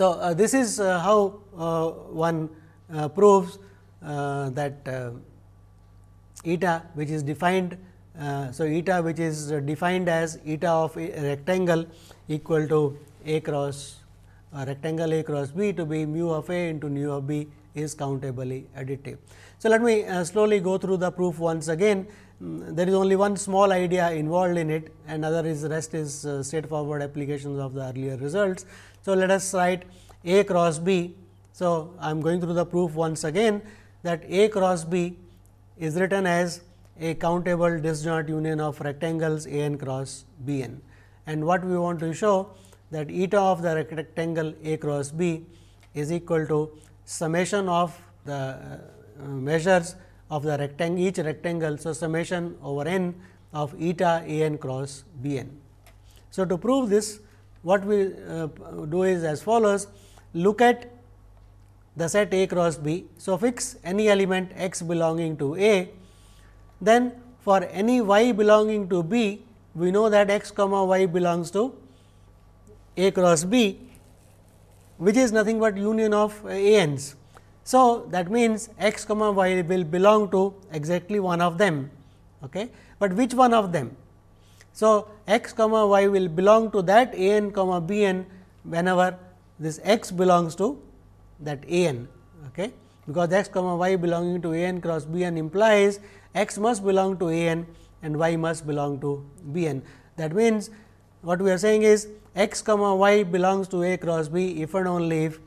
So, uh, this is uh, how uh, one uh, proves uh, that uh, eta which is defined. so, eta which is defined as eta of a rectangle equal to a cross rectangle a cross b to be mu of a into mu of b is countably additive. So, let me slowly go through the proof once again. Mm, there is only one small idea involved in it and other is rest is straightforward applications of the earlier results. So, let us write A cross B. So, I am going through the proof once again that A cross B is written as a countable disjoint union of rectangles A n cross B n. And what we want to show that eta of the rectangle A cross B is equal to summation of the uh, measures of the rectangle each rectangle. So, summation over n of eta A n cross B n. So, to prove this what we uh, do is as follows look at the set A cross B. So, fix any element x belonging to A, then for any y belonging to B, we know that x comma y belongs to A cross B, which is nothing but union of A n's. So, that means x comma y will belong to exactly one of them, okay. but which one of them? So, x comma y will belong to that a n comma b n whenever this x belongs to that a n. Okay? Because x comma y belonging to a n cross b n implies x must belong to a n and y must belong to b n. That means, what we are saying is x comma y belongs to a cross b if and only if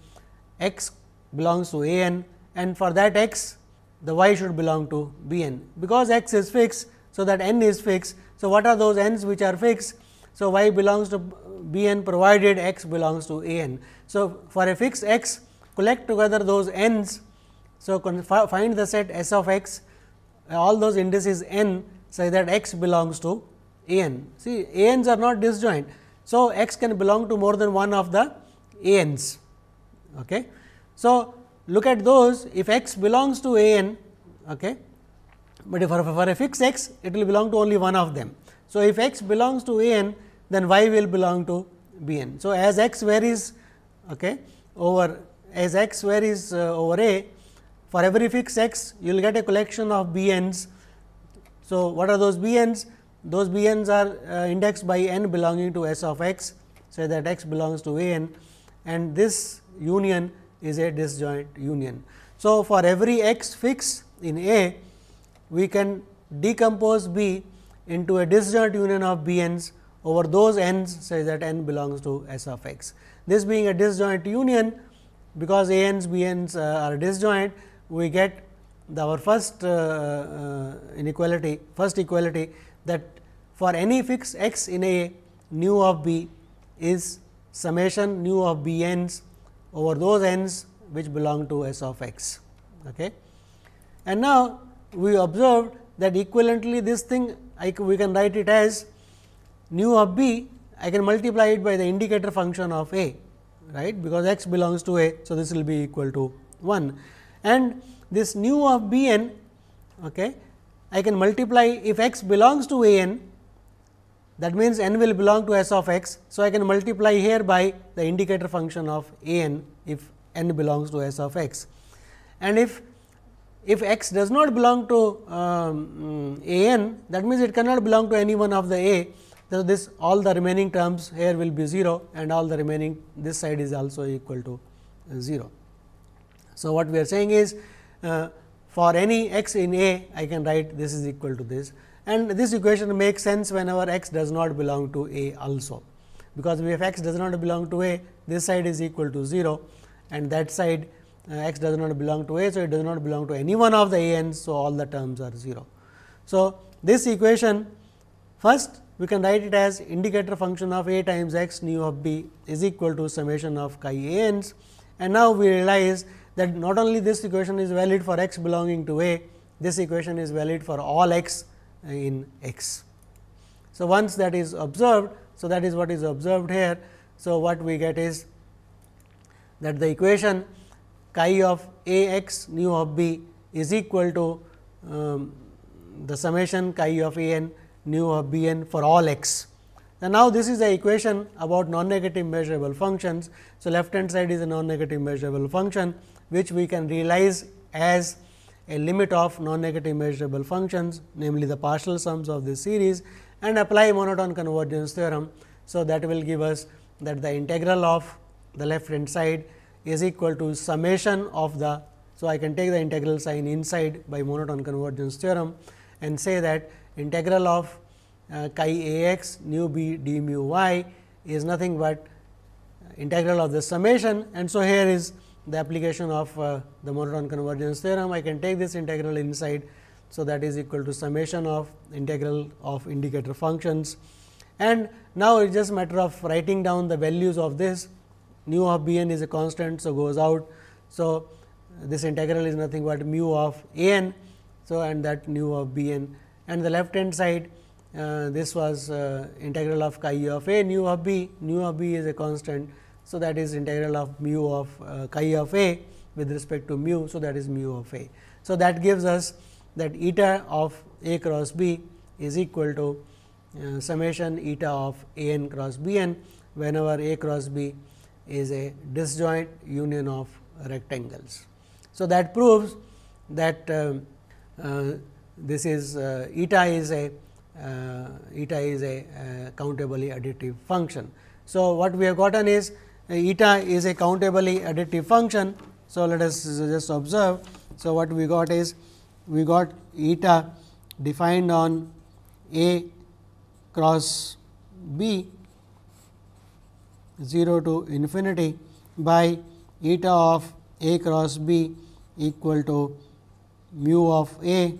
x belongs to a n and for that x the y should belong to b n. Because x is fixed, so that n is fixed so, what are those n's which are fixed? So, y belongs to b n provided x belongs to a n. So, for a fixed x collect together those n's. So, find the set S of x all those indices n say that x belongs to a n. See a n's are not disjoint. So, x can belong to more than one of the a n's. Okay. So, look at those if x belongs to a n okay, but if for, for a fixed x it will belong to only one of them. So, if x belongs to a n then y will belong to b n. So, as x varies okay, over as x varies uh, over a for every fixed x you will get a collection of b n's. So, what are those b n's? Those b n's are uh, indexed by n belonging to s of x say that x belongs to a n and this union is a disjoint union. So, for every x fixed in A we can decompose B into a disjoint union of B n's over those n's say that n belongs to S of x. This being a disjoint union because A n's B n's uh, are disjoint we get the our first uh, uh, inequality first equality that for any fixed x in A nu of B is summation nu of B n's over those n's which belong to S of x. Okay. And now, we observed that equivalently this thing I, we can write it as nu of b I can multiply it by the indicator function of a right because x belongs to a. So, this will be equal to 1 and this nu of b n okay, I can multiply if x belongs to a n that means, n will belong to s of x. So, I can multiply here by the indicator function of a n if n belongs to s of x and if if x does not belong to um, a n that means, it cannot belong to any one of the a. So, this all the remaining terms here will be 0 and all the remaining this side is also equal to 0. So, what we are saying is uh, for any x in a I can write this is equal to this and this equation makes sense whenever x does not belong to a also, because if x does not belong to a this side is equal to 0 and that side uh, Uh, x does not belong to a. So, it does not belong to any one of the a n's. So, all the terms are 0. So, this equation first we can write it as indicator function of a times x nu of b is equal to summation of chi a n's and now we realize that not only this equation is valid for x belonging to a, this equation is valid for all x uh, in x. So, once that is observed, so that is what is observed here. So, what we get is that the equation chi of a x nu of b is equal to um, the summation chi of a n nu of b n for all x. And now this is the equation about non-negative measurable functions. So, left hand side is a non-negative measurable function, which we can realize as a limit of non-negative measurable functions, namely the partial sums of this series and apply monotone convergence theorem. So, that will give us that the integral of the left hand side is equal to summation of the. So, I can take the integral sign inside by monotone convergence theorem and say that integral of uh, chi a x nu b d mu y is nothing but integral of the summation. And so here is the application of uh, the monotone convergence theorem. I can take this integral inside. So that is equal to summation of integral of indicator functions. And now it is just matter of writing down the values of this nu of b n is a constant so goes out so this integral is nothing but mu of a n so and that nu of b n and the left hand side uh, this was uh, integral of chi of a nu of b, nu of b is a constant. So, that is integral of mu of uh, chi of a with respect to mu. So, that is mu of a. So, that gives us that eta of a cross b is equal to uh, summation eta of a n cross b n whenever a cross b is a disjoint union of rectangles. So, that proves that uh, uh, this is eta is a uh, eta is a uh, countably additive function. So, what we have gotten is uh, eta is a countably additive function. So, let us just observe. So, what we got is we got eta defined on a cross b 0 to infinity by eta of a cross b equal to mu of a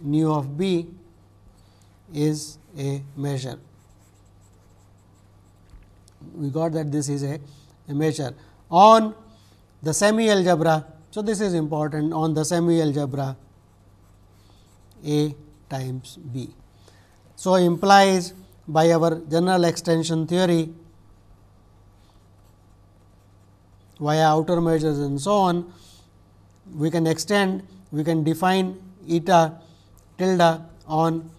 nu of b is a measure. We got that this is a, a measure on the semi algebra. So, this is important on the semi algebra A times B. So, implies by our general extension theory via outer measures and so on, we can extend, we can define eta tilde on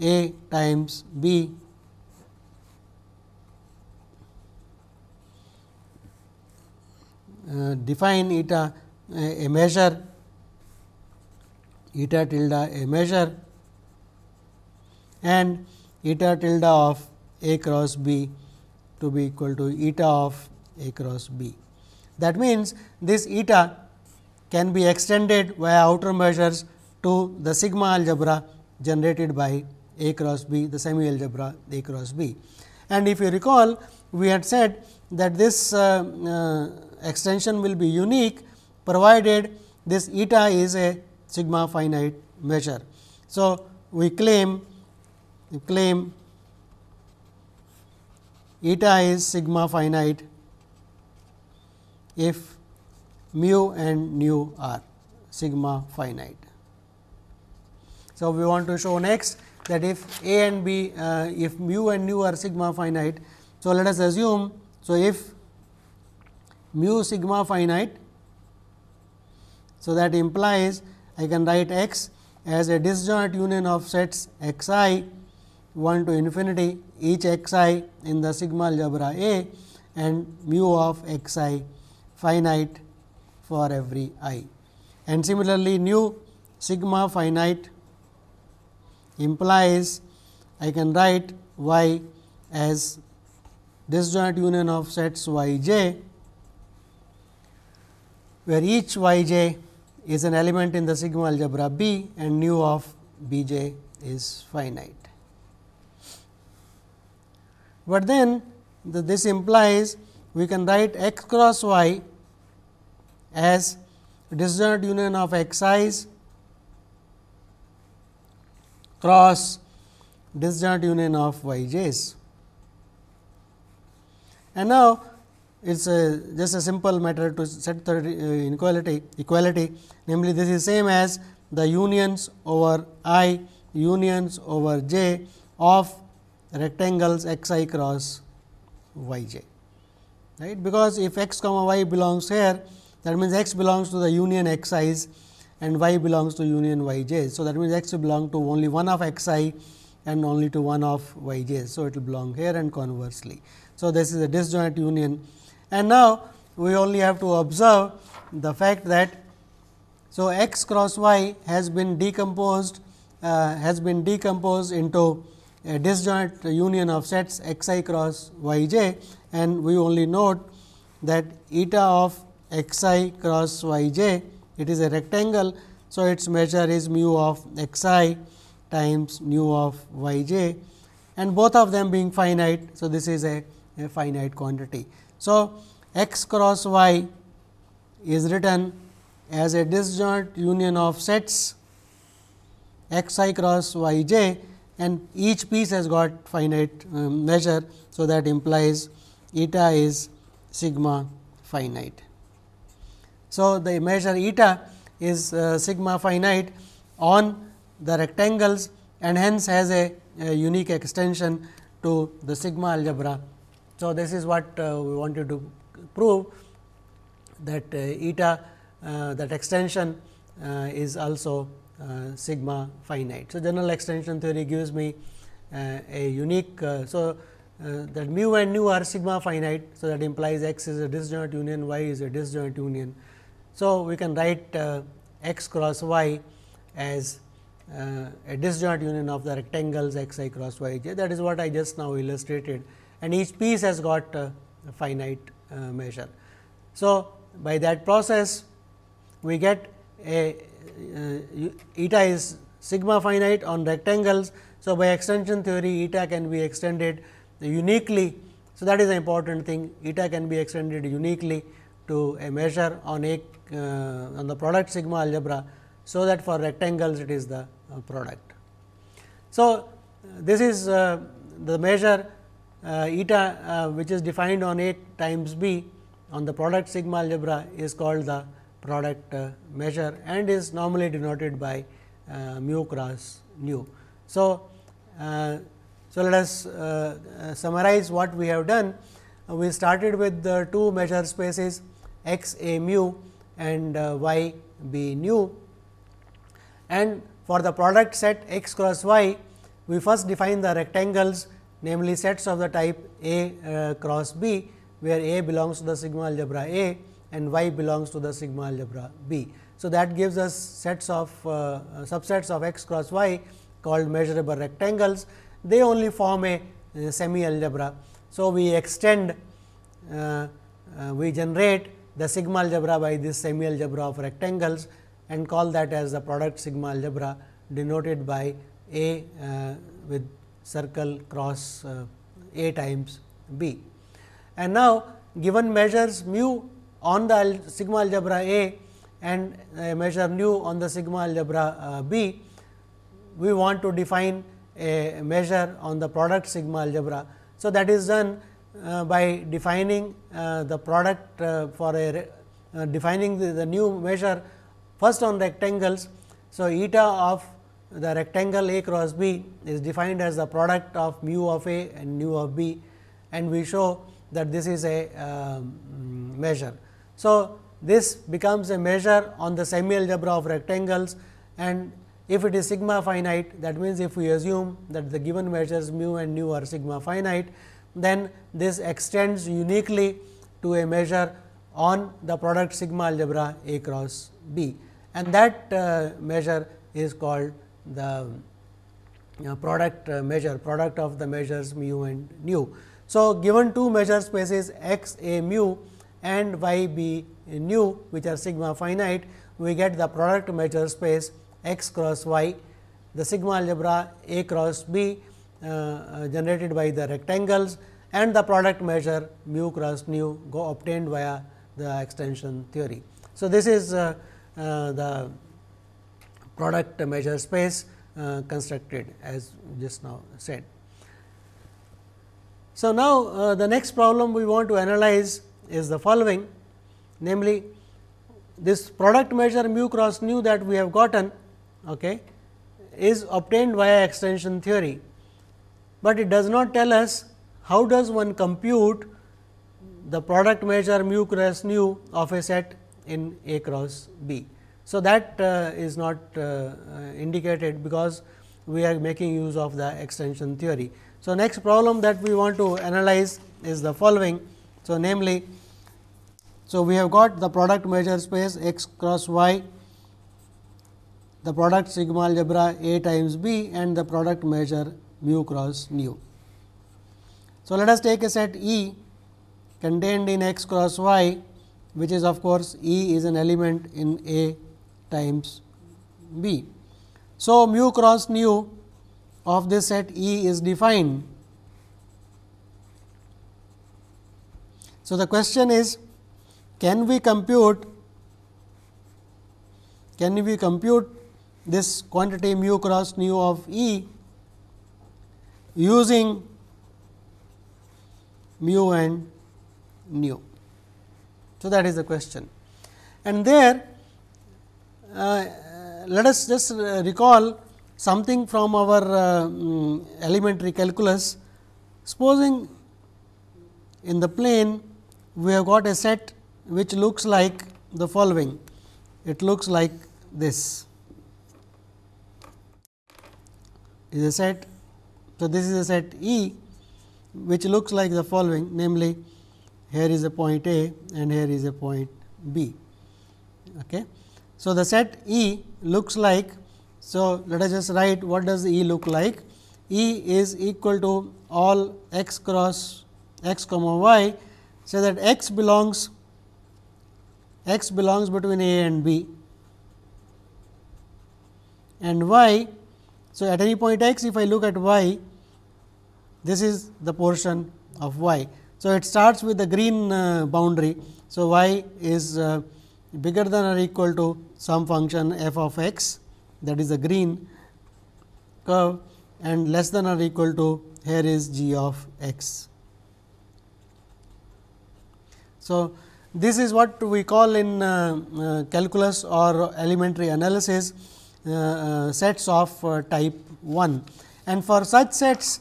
a times B uh, define eta a, a measure eta tilde a measure and eta tilde of a cross b to be equal to eta of a cross b. That means, this eta can be extended via outer measures to the sigma algebra generated by a cross B, the semi algebra A cross B. And if you recall, we had said that this uh, uh, extension will be unique provided this eta is a sigma finite measure. So, we claim we claim eta is sigma finite if mu and nu are sigma finite. So, we want to show next that if a and b uh, if mu and nu are sigma finite. So, let us assume. So, if mu sigma finite. So, that implies I can write x as a disjoint union of sets x i 1 to infinity each x i in the sigma algebra A and mu of x i finite for every i. And similarly, nu sigma finite implies I can write y as disjoint union of sets y j, where each y j is an element in the sigma algebra B and nu of B j is finite. But then the, this implies we can write x cross y as disjoint union of x i's cross disjoint union of y j's. And now, it is just a simple matter to set the uh, inequality equality. Namely this is same as the unions over i unions over j of rectangles x i cross y j right? Because if x comma y belongs here that means x belongs to the union x i's and y belongs to union y j. So, that means x will belong to only one of x i and only to one of y j. So, it will belong here and conversely. So, this is a disjoint union and now we only have to observe the fact that so x cross y has been decomposed uh, has been decomposed into a disjoint union of sets x i cross y j and we only note that eta of x i cross y j it is a rectangle. So, its measure is mu of x i times mu of y j and both of them being finite. So, this is a, a finite quantity. So, x cross y is written as a disjoint union of sets x i cross y j and each piece has got finite um, measure. So, that implies eta is sigma finite. So, the measure eta is uh, sigma finite on the rectangles and hence has a, a, unique extension to the sigma algebra. So, this is what uh, we wanted to prove that uh, eta uh, that extension uh, is also uh, sigma finite. So, general extension theory gives me a unique. so, that mu and nu are sigma finite. So, that implies x is a disjoint union, y is a disjoint union. So, we can write x cross y as uh, a disjoint union of the rectangles x i cross y j that is what I just now illustrated and each piece has got a finite uh, measure. So, by that process we get a uh, eta is sigma finite on rectangles. So, by extension theory eta can be extended uniquely. So, that is an important thing eta can be extended uniquely to a measure on a uh, on the product sigma algebra. So, that for rectangles it is the uh, product. So, this is uh, the measure uh, eta uh, which is defined on A times B on the product sigma algebra is called the product uh, measure and is normally denoted by uh, mu cross nu. So, uh, so let us uh, uh, summarize what we have done. Uh, we started with the two measure spaces x a mu and y b nu and for the product set x cross y we first define the rectangles namely sets of the type a cross b where a belongs to the sigma algebra a and y belongs to the sigma algebra B. So, that gives us sets of uh, uh, subsets of x cross y called measurable rectangles. They only form a, a semi algebra. So, we extend uh, uh, we generate the sigma algebra by this semi algebra of rectangles and call that as the product sigma algebra denoted by A uh, with circle cross uh, A times B. And now, given measures mu on the sigma algebra A and a measure nu on the sigma algebra uh, B, we want to define a measure on the product sigma algebra. So, that is done uh, by defining uh, the product uh, for a uh, defining the, the, new measure first on rectangles. So, eta of the rectangle A cross B is defined as the product of mu of A and nu of B and we show that this is a um, measure. So, this becomes a measure on the semi algebra of rectangles and if it is sigma finite that means, if we assume that the given measures mu and nu are sigma finite then this extends uniquely to a measure on the product sigma algebra A cross B and that uh, measure is called the uh, product uh, measure product of the measures mu and nu. So, given two measure spaces x a mu and y b nu which are sigma finite, we get the product measure space x cross y, the sigma algebra A cross B generated by the rectangles and the product measure mu cross nu go obtained via the extension theory. So, this is uh, uh the product measure space uh, constructed as just now said. So, now uh, the next problem we want to analyze is the following namely this product measure mu cross nu that we have gotten okay, is obtained via extension theory, but it does not tell us how does one compute the product measure mu cross nu of a set in A cross B. So, that uh, is not uh, uh indicated because we are making use of the extension theory. So, next problem that we want to analyze is the following. So, namely, so we have got the product measure space x cross y, the product sigma algebra A times B and the product measure mu cross nu. So, let us take a set E contained in x cross y which is of course, E is an element in A times B. So, mu cross nu of this set E is defined. So, the question is can we compute can we compute this quantity mu cross nu of E using mu and nu. So, that is the question and there uh, let us just uh, recall something from our uh, um, elementary calculus. Supposing in the plane we have got a set which looks like the following. It looks like this is a set. So, this is a set E which looks like the following namely here is a point A and here is a point B. Okay. So, the set E looks like, so let us just write what does E look like. E is equal to all x cross x comma y, so that x belongs x belongs between A and B and y. So, at any point x if I look at y, this is the portion of y. So, it starts with the green uh, boundary. So, y is uh, bigger than or equal to some function f of x that is the green curve and less than or equal to here is g of x. So, this is what we call in uh, uh, calculus or elementary analysis uh, uh sets of type 1 and for such sets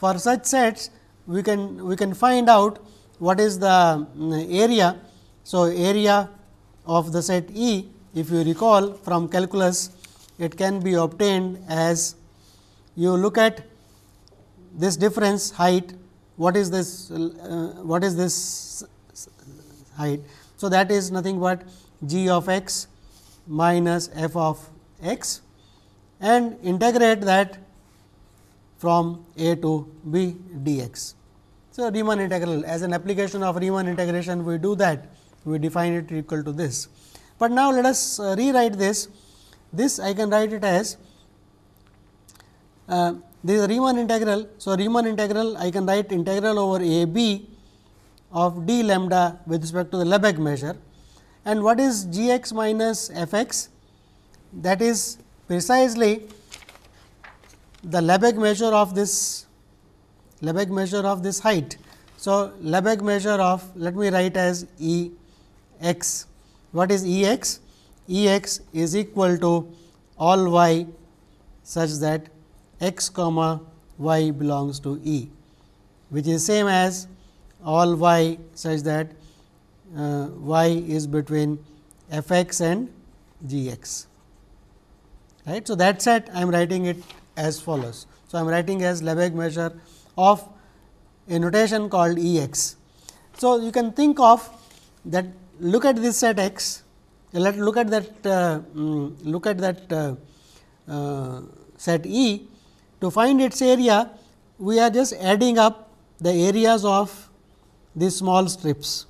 for such sets we can we can find out what is the mm, area. So, area of the set E if you recall from calculus it can be obtained as you look at this difference height what is this uh, what is this height. So, that is nothing but g of x minus f of x and integrate that from a to b dx. So, Riemann integral as an application of Riemann integration we do that we define it equal to this. But now, let us uh, rewrite this this I can write it as uh, this is Riemann integral. So, Riemann integral I can write integral over a b of d lambda with respect to the Lebesgue measure and what is g x minus f x that is precisely the Lebesgue measure of this Lebesgue measure of this height. So, Lebesgue measure of let me write as E x. What is E x? E x is equal to all y such that x comma y belongs to E, which is same as all y such that uh, y is between f x and g x. Right. So, that set I am writing it as follows. So, I am writing as Lebesgue measure of a notation called E x. So, you can think of that look at this set x, let look at that uh, um, look at that uh, uh, set E to find its area we are just adding up the areas of these small strips.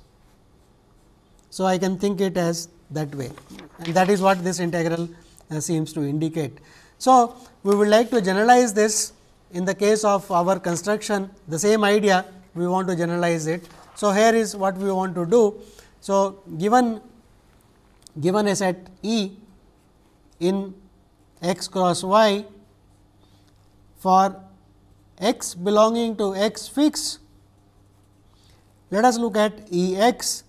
So, I can think it as that way and that is what this integral uh, seems to indicate. So, we would like to generalize this in the case of our construction the same idea we want to generalize it. So, here is what we want to do. So, given given a set E in x cross y for x belonging to x fix, let us look at E x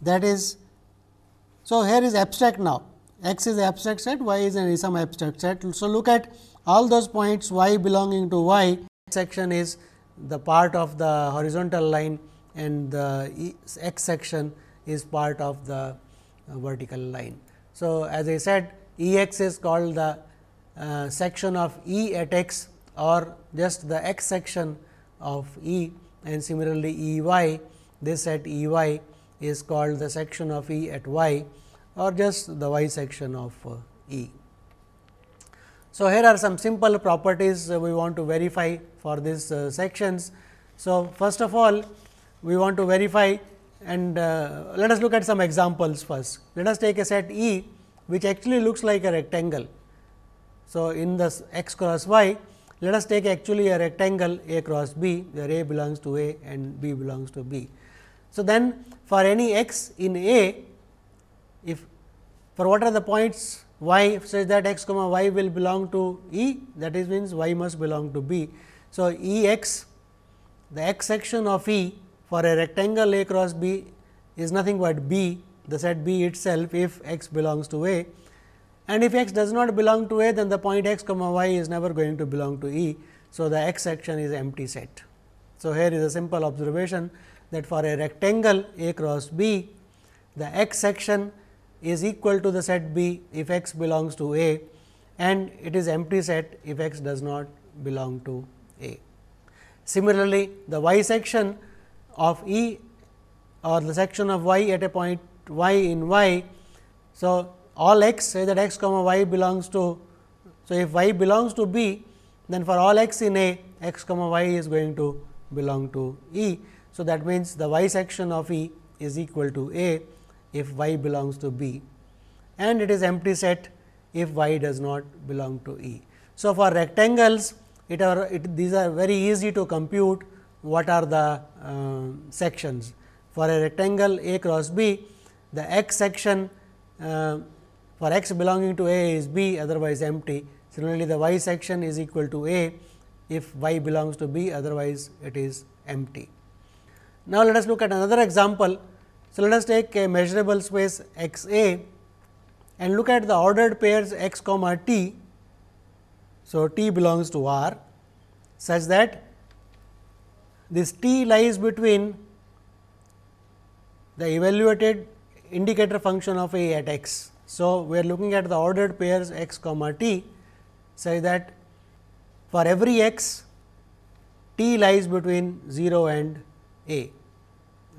that is. So, here is abstract now x is abstract set, y is an some abstract set. So, look at all those points y belonging to y section is the part of the horizontal line and the x section is part of the uh, vertical line. So, as I said E x is called the uh, section of E at x or just the x section of E and similarly E y this at E y is called the section of E at y or just the y section of uh, E. So, here are some simple properties we want to verify for these uh, sections. So, first of all we want to verify and uh, let us look at some examples first. Let us take a set E which actually looks like a rectangle. So, in the x cross y let us take actually a rectangle A cross B where A belongs to A and B belongs to B. So, then for any x in A if for what are the points y such that x comma y will belong to E that is means y must belong to B. So, E x the x section of E for a rectangle A cross B is nothing but B the set B itself if x belongs to A and if x does not belong to A then the point x comma y is never going to belong to E. So, the x section is empty set. So, here is a simple observation that for a rectangle A cross B the x section is equal to the set B if x belongs to A and it is empty set if x does not belong to A. Similarly, the y section of E or the section of y at a point y in y. So, all x say that x comma y belongs to. So, if y belongs to B then for all x in A x comma y is going to belong to E. So, that means, the y section of E is equal to A if y belongs to B and it is empty set if y does not belong to E. So, for rectangles it are it, these are very easy to compute what are the uh, sections. For a rectangle A cross B the x section uh, for x belonging to A is B otherwise empty. Similarly, the y section is equal to A if y belongs to B otherwise it is empty. Now, let us look at another example. So, let us take a measurable space x A and look at the ordered pairs x comma t. So, t belongs to R such that this t lies between the evaluated indicator function of a at x so, we are looking at the ordered pairs x comma t say that for every x t lies between 0 and a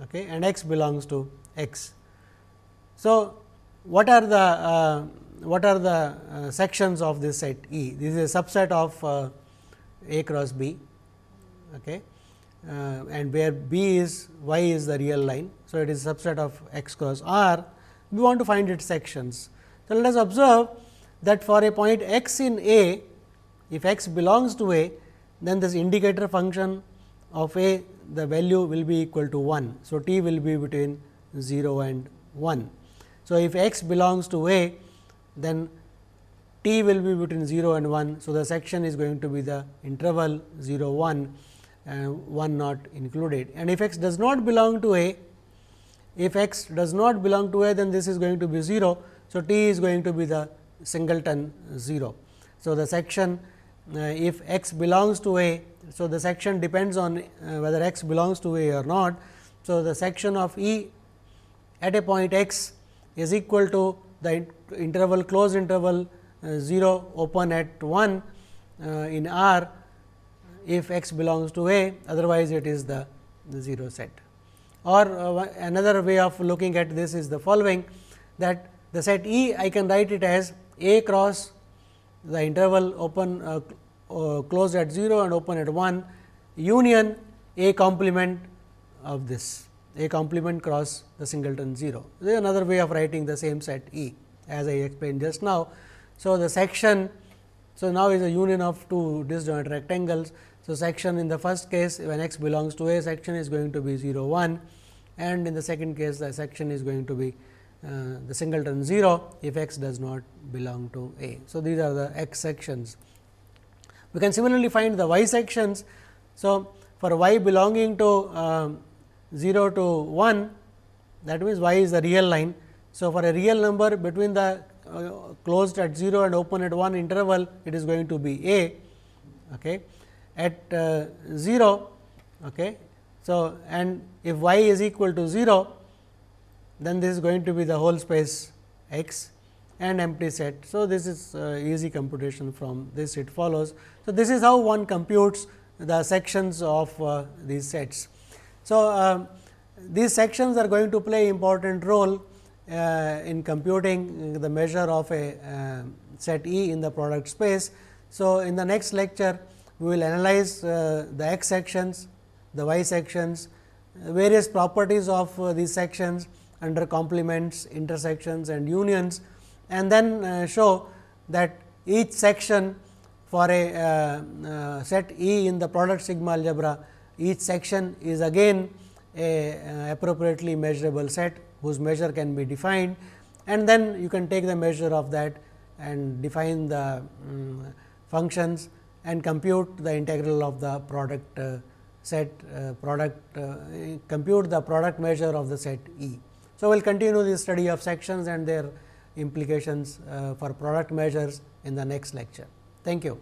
okay, and x belongs to x. So, what are the uh, what are the uh, sections of this set E? This is a subset of uh, A cross B okay, uh, and where B is y is the real line. So, it is subset of x cross R we want to find its sections. So, let us observe that for a point x in A, if x belongs to A, then this indicator function of A the value will be equal to 1. So, t will be between 0 and 1. So, if x belongs to A, then t will be between 0 and 1. So, the section is going to be the interval 0 1 and 1 not included and if x does not belong to A, if x does not belong to A, then this is going to be 0. So, t is going to be the singleton 0. So, the section uh, if x belongs to A, so the section depends on uh, whether x belongs to A or not. So, the section of E at a point x is equal to the interval closed interval uh, 0 open at 1 uh, in R if x belongs to A, otherwise it is the, the 0 set or uh, another way of looking at this is the following that the set E I can write it as A cross the interval open uh, uh, closed at 0 and open at 1 union A complement of this A complement cross the singleton 0. This is another way of writing the same set E as I explained just now. So, the section so now is a union of two disjoint rectangles so, section in the first case when x belongs to A section is going to be 0 1 and in the second case the section is going to be the singleton 0 if x does not belong to A. So, these are the x sections. We can similarly find the y sections. So, for y belonging to uh, 0 to 1 that means y is the real line. So, for a real number between the uh, closed at 0 and open at 1 interval it is going to be A. Okay at uh, 0. Okay. So, and if y is equal to 0, then this is going to be the whole space x and empty set. So, this is uh, easy computation from this it follows. So, this is how one computes the sections of uh, these sets. So, uh, these sections are going to play important role uh, in computing the measure of a uh, set E in the product space. So, in the next lecture we will analyze uh, the x sections, the y sections, various properties of these sections under complements, intersections and unions and then show that each section for a uh, uh, set E in the product sigma algebra, each section is again a uh, appropriately measurable set whose measure can be defined and then you can take the measure of that and define the um, functions and compute the integral of the product uh, set uh, product uh, compute the product measure of the set E. So, we will continue the study of sections and their implications uh, for product measures in the next lecture. Thank you.